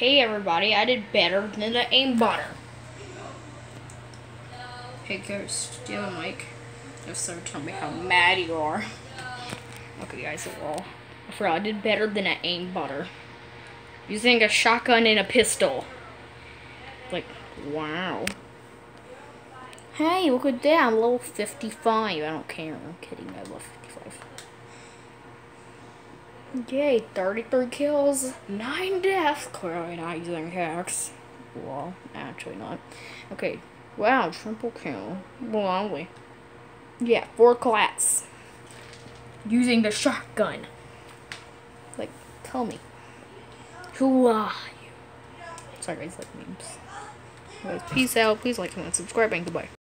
Hey everybody, I did better than the aimbotter. Hey Ghost, do you mic? If so, tell me how mad you are. Look at Okay guys, well, I forgot I did better than an aimbotter. Using a shotgun and a pistol. Like, wow. Hey, look at that, I'm level 55. I don't care, I'm kidding, I love 55. Yay, 33 kills, 9 deaths. Clearly not using hacks. Well, actually not. Okay, wow, triple kill. Lovely. Yeah, 4 clats. Using the shotgun. Like, tell me. Who are you? Sorry guys, like memes. Anyways, peace out. Please like, comment, subscribe, and goodbye.